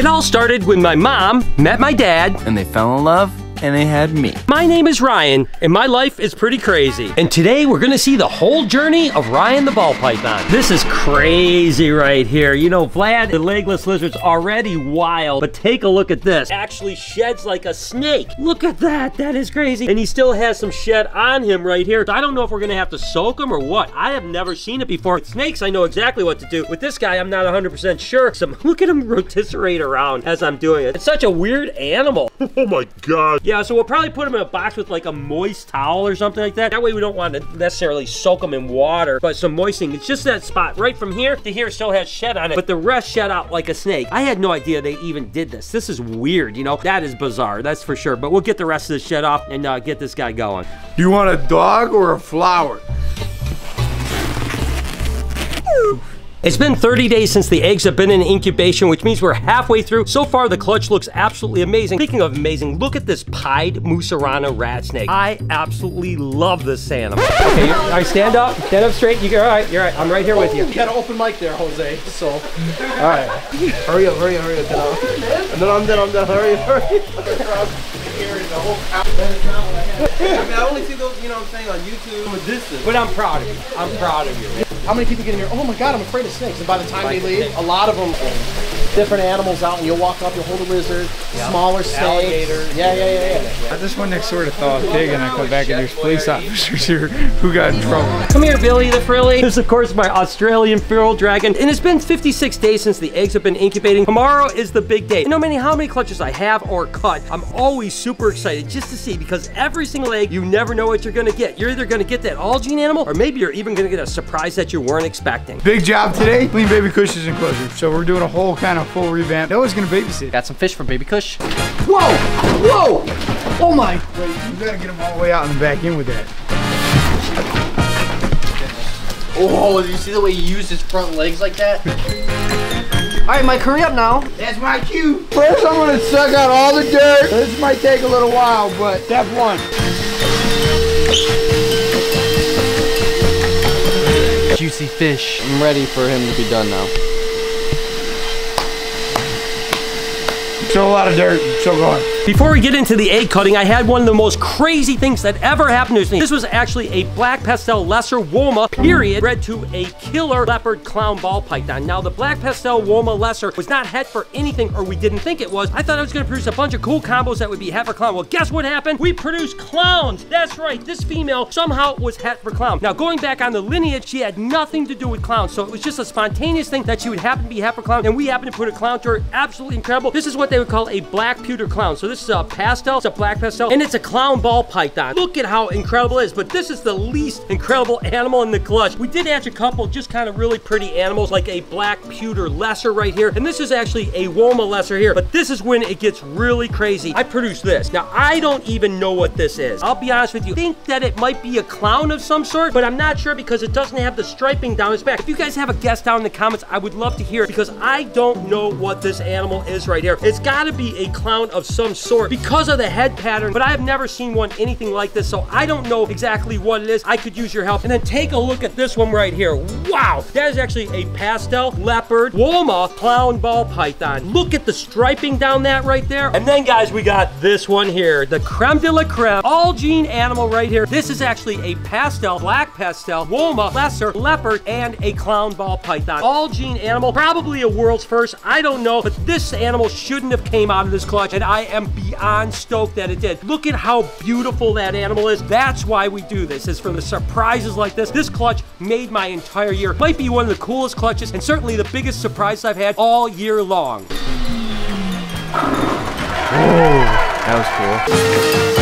It all started when my mom met my dad. And they fell in love and they had me. My name is Ryan, and my life is pretty crazy. And today we're gonna see the whole journey of Ryan the ball python. This is crazy right here. You know, Vlad, the legless lizard's already wild, but take a look at this. Actually sheds like a snake. Look at that, that is crazy. And he still has some shed on him right here. I don't know if we're gonna have to soak him or what. I have never seen it before. With snakes, I know exactly what to do. With this guy, I'm not 100% sure. So look at him rotisserate around as I'm doing it. It's such a weird animal. Oh my god. Yeah, so we'll probably put them in a box with like a moist towel or something like that. That way we don't want to necessarily soak them in water, but some moistening. It's just that spot right from here to here still has shed on it, but the rest shed out like a snake. I had no idea they even did this. This is weird, you know? That is bizarre, that's for sure. But we'll get the rest of the shed off and uh, get this guy going. Do you want a dog or a flower? It's been 30 days since the eggs have been in incubation, which means we're halfway through. So far, the clutch looks absolutely amazing. Speaking of amazing, look at this pied Musarana rat snake. I absolutely love this animal. Okay, you- all right, stand up, stand up straight. You're all right, you're all right. I'm right here with you. You got an open mic there, Jose. So, all right. Hurry up, hurry up, hurry up. Get out. And then I'm done, I'm done. Hurry up, hurry up. I mean, I only see those, you know what I'm saying, on YouTube from a distance. But I'm proud of you. I'm proud of you. How many people get in here? Oh my God, I'm afraid of snakes. And by the time they leave, a lot of them, different animals out, and you'll walk up, you'll hold a lizard, smaller snakes. Alligators. Yeah, yeah, yeah, yeah. I just went next door to thaw a pig and I come back and there's police officers here who got in trouble. Come here, Billy the Frilly. This, of course, my Australian frilled dragon. And it's been 56 days since the eggs have been incubating. Tomorrow is the big day. And no matter how many clutches I have or cut, I'm always super excited just to see because every single egg, you never know what you're gonna get. You're either gonna get that all gene animal, or maybe you're even gonna get a surprise that you weren't expecting. Big job today, clean baby cushions enclosure. So we're doing a whole kind of full revamp. Noah's gonna babysit. Got some fish for Baby Kush. Whoa! Whoa! Oh my! Wait, you gotta get them all the way out and back in with that. Oh, did you see the way he used his front legs like that? All right, Mike, hurry up now. That's my cue. First, I'm gonna suck out all the dirt. This might take a little while, but step one. Juicy fish. I'm ready for him to be done now. So a lot of dirt, so going. Before we get into the egg cutting, I had one of the most crazy things that ever happened to me. This was actually a black pastel lesser woma, period, bred to a killer leopard clown ball python. Now, the black pastel woma lesser was not het for anything, or we didn't think it was. I thought I was gonna produce a bunch of cool combos that would be het for clown. Well, guess what happened? We produced clowns. That's right, this female somehow was het for clown. Now, going back on the lineage, she had nothing to do with clowns, so it was just a spontaneous thing that she would happen to be het for clown, and we happened to put a clown to her. Absolutely incredible. This is what they would call a black pewter clown. So this is a pastel, it's a black pastel, and it's a clown ball python. Look at how incredible it is, but this is the least incredible animal in the clutch. We did hatch a couple just kind of really pretty animals, like a black pewter lesser right here, and this is actually a Woma lesser here, but this is when it gets really crazy. I produced this. Now, I don't even know what this is. I'll be honest with you. I think that it might be a clown of some sort, but I'm not sure because it doesn't have the striping down its back. If you guys have a guess down in the comments, I would love to hear it because I don't know what this animal is right here. It's gotta be a clown of some sort because of the head pattern, but I have never seen one anything like this, so I don't know exactly what it is. I could use your help. And then take a look at this one right here. Wow, that is actually a pastel leopard Woma clown ball python. Look at the striping down that right there. And then guys, we got this one here, the creme de la creme, all gene animal right here. This is actually a pastel, black pastel, Woma, lesser, leopard, and a clown ball python. All gene animal, probably a world's first, I don't know, but this animal shouldn't have came out of this clutch, and I am beyond stoked that it did. Look at how beautiful that animal is. That's why we do this, is for the surprises like this. This clutch made my entire year. Might be one of the coolest clutches, and certainly the biggest surprise I've had all year long. That was cool.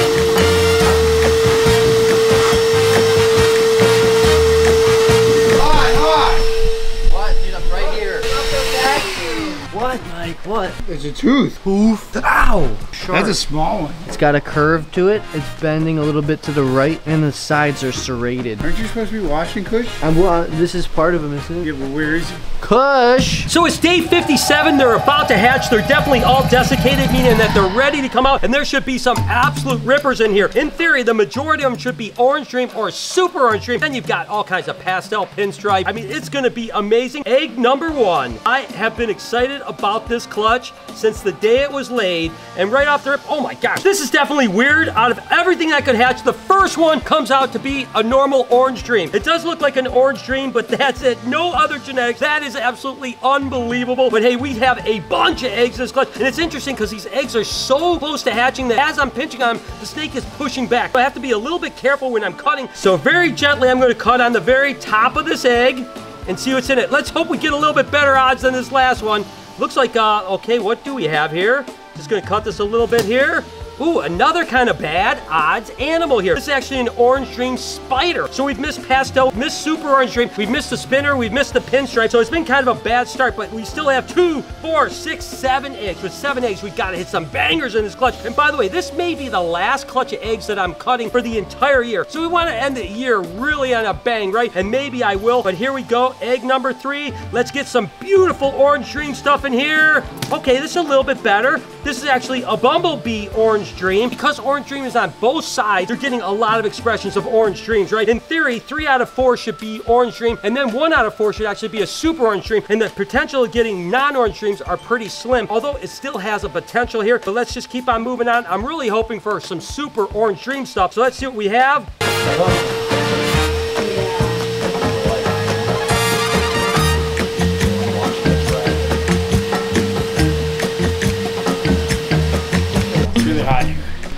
What, Mike? What? It's a tooth. Oof. Ow. Sharp. That's a small one. It's got a curve to it. It's bending a little bit to the right, and the sides are serrated. Aren't you supposed to be washing Kush? I'm, well, this is part of him, isn't it? Yeah, it? but where is he? Kush. So it's day 57. They're about to hatch. They're definitely all desiccated, meaning that they're ready to come out. And there should be some absolute rippers in here. In theory, the majority of them should be orange dream or super orange dream. Then you've got all kinds of pastel pinstripe. I mean, it's going to be amazing. Egg number one. I have been excited about this clutch since the day it was laid. And right off the rip, oh my gosh, this is definitely weird. Out of everything that could hatch, the first one comes out to be a normal orange dream. It does look like an orange dream, but that's it. No other genetics. That is absolutely unbelievable. But hey, we have a bunch of eggs in this clutch. And it's interesting because these eggs are so close to hatching that as I'm pinching on them, the snake is pushing back. So I have to be a little bit careful when I'm cutting. So very gently, I'm going to cut on the very top of this egg and see what's in it. Let's hope we get a little bit better odds than this last one. Looks like, uh, okay, what do we have here? Just gonna cut this a little bit here. Ooh, another kind of bad odds animal here. This is actually an orange dream spider. So we've missed pastel, missed super orange dream, we've missed the spinner, we've missed the pinstripe. So it's been kind of a bad start, but we still have two, four, six, seven eggs. With seven eggs, we've gotta hit some bangers in this clutch. And by the way, this may be the last clutch of eggs that I'm cutting for the entire year. So we wanna end the year really on a bang, right? And maybe I will, but here we go. Egg number three. Let's get some beautiful orange dream stuff in here. Okay, this is a little bit better. This is actually a bumblebee orange dream. Because orange dream is on both sides, you're getting a lot of expressions of orange dreams, right? In theory, three out of four should be orange dream, and then one out of four should actually be a super orange dream, and the potential of getting non-orange dreams are pretty slim, although it still has a potential here, but let's just keep on moving on. I'm really hoping for some super orange dream stuff, so let's see what we have.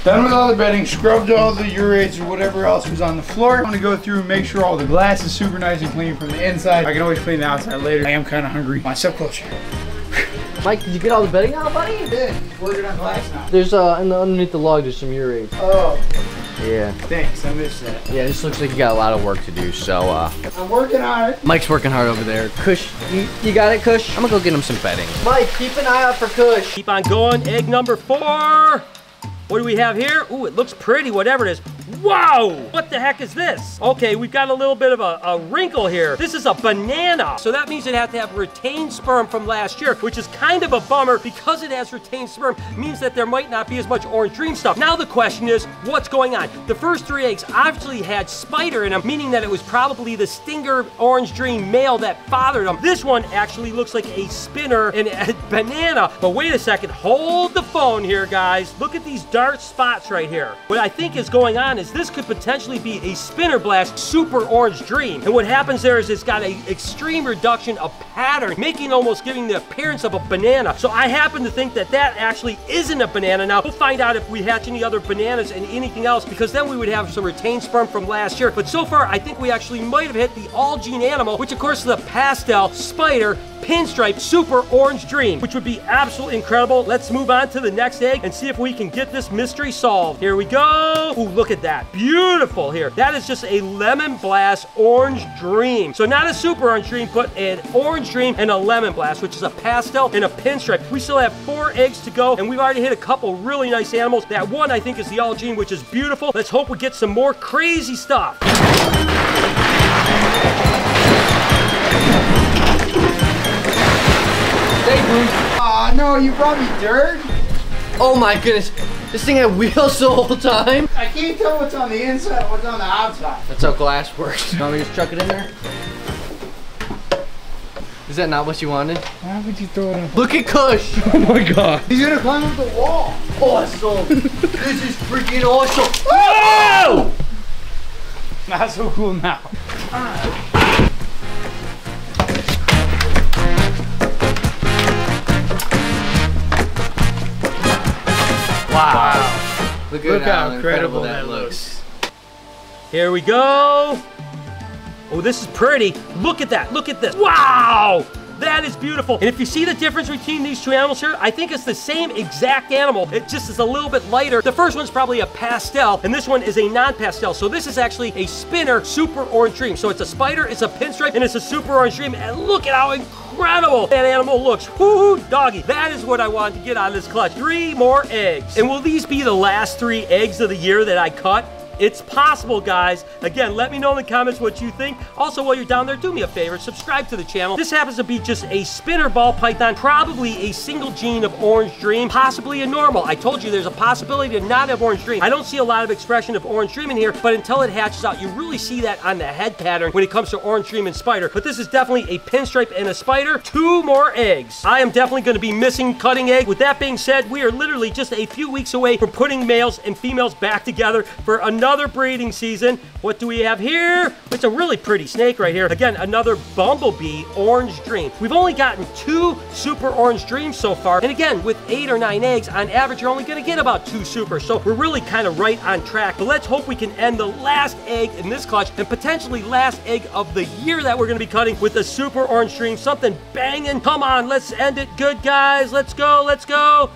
Done with all the bedding, scrubbed all the urates or whatever else was on the floor. I'm gonna go through and make sure all the glass is super nice and clean from the inside. I can always clean the outside later. I am kind of hungry. My step closer. Mike, did you get all the bedding out, buddy? Good. Working on glass now. There's uh, in the, underneath the log, there's some urate. Oh, Yeah. thanks. I missed that. Yeah, this looks like you got a lot of work to do. So, uh, I'm working on it. Mike's working hard over there. Kush, you, you got it, Kush? I'm gonna go get him some bedding. Mike, keep an eye out for Kush. Keep on going. Egg number four. What do we have here? Ooh, it looks pretty, whatever it is. Wow! What the heck is this? Okay, we've got a little bit of a, a wrinkle here. This is a banana. So that means it has to have retained sperm from last year, which is kind of a bummer because it has retained sperm, means that there might not be as much orange dream stuff. Now the question is, what's going on? The first three eggs obviously had spider in them, meaning that it was probably the stinger orange dream male that fathered them. This one actually looks like a spinner and a banana. But wait a second, hold the phone here, guys. Look at these dark spots right here. What I think is going on is this could potentially be a spinner blast super orange dream. And what happens there is it's got an extreme reduction of pattern, making almost giving the appearance of a banana. So I happen to think that that actually isn't a banana. Now we'll find out if we hatch any other bananas and anything else because then we would have some retained sperm from last year. But so far, I think we actually might have hit the all gene animal, which of course is the pastel spider pinstripe super orange dream, which would be absolutely incredible. Let's move on to the next egg and see if we can get this mystery solved. Here we go. Ooh, look at that. Beautiful here. That is just a lemon blast orange dream. So not a super orange dream, but an orange dream and a lemon blast, which is a pastel and a pinstripe. We still have four eggs to go, and we've already hit a couple really nice animals. That one, I think, is the all gene, which is beautiful. Let's hope we get some more crazy stuff. Aw, no, you brought me dirt? Oh my goodness, this thing had wheels the whole time. I can't tell what's on the inside what's on the outside. That's how glass works. You want me to just chuck it in there? Is that not what you wanted? Why would you throw it on? Look at Kush. Oh my god. He's gonna climb up the wall. Awesome. this is freaking awesome. Whoa! Not so cool now. Ah. Wow. Look, Look how incredible that looks. Here we go. Oh, this is pretty. Look at that. Look at this. Wow! That is beautiful. And if you see the difference between these two animals here, I think it's the same exact animal. It just is a little bit lighter. The first one's probably a pastel, and this one is a non-pastel. So this is actually a spinner super orange dream. So it's a spider, it's a pinstripe, and it's a super orange dream. And look at how incredible that animal looks. Woo, doggy. That is what I wanted to get out of this clutch. Three more eggs. And will these be the last three eggs of the year that I cut? It's possible, guys. Again, let me know in the comments what you think. Also, while you're down there, do me a favor, subscribe to the channel. This happens to be just a spinner ball python, probably a single gene of Orange Dream, possibly a normal. I told you there's a possibility to not have Orange Dream. I don't see a lot of expression of Orange Dream in here, but until it hatches out, you really see that on the head pattern when it comes to Orange Dream and Spider. But this is definitely a pinstripe and a spider. Two more eggs. I am definitely going to be missing cutting egg. With that being said, we are literally just a few weeks away from putting males and females back together for another breeding season. What do we have here? It's a really pretty snake right here. Again, another bumblebee orange dream. We've only gotten two super orange dreams so far. And again, with eight or nine eggs, on average, you're only gonna get about two super. So we're really kind of right on track. But let's hope we can end the last egg in this clutch and potentially last egg of the year that we're gonna be cutting with a super orange dream. Something banging. Come on, let's end it good, guys. Let's go, let's go.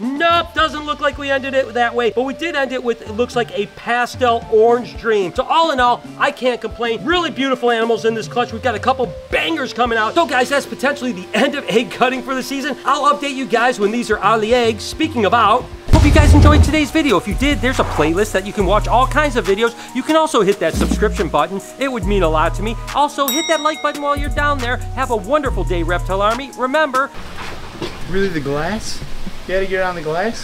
Nope, doesn't look like we ended it that way, but we did end it with, it looks like a pastel orange dream. So all in all, I can't complain. Really beautiful animals in this clutch. We've got a couple bangers coming out. So guys, that's potentially the end of egg cutting for the season. I'll update you guys when these are out of the eggs. Speaking of out, Hope you guys enjoyed today's video. If you did, there's a playlist that you can watch all kinds of videos. You can also hit that subscription button. It would mean a lot to me. Also, hit that like button while you're down there. Have a wonderful day, Reptile Army. Remember, Really, the glass? You gotta get it on the glass?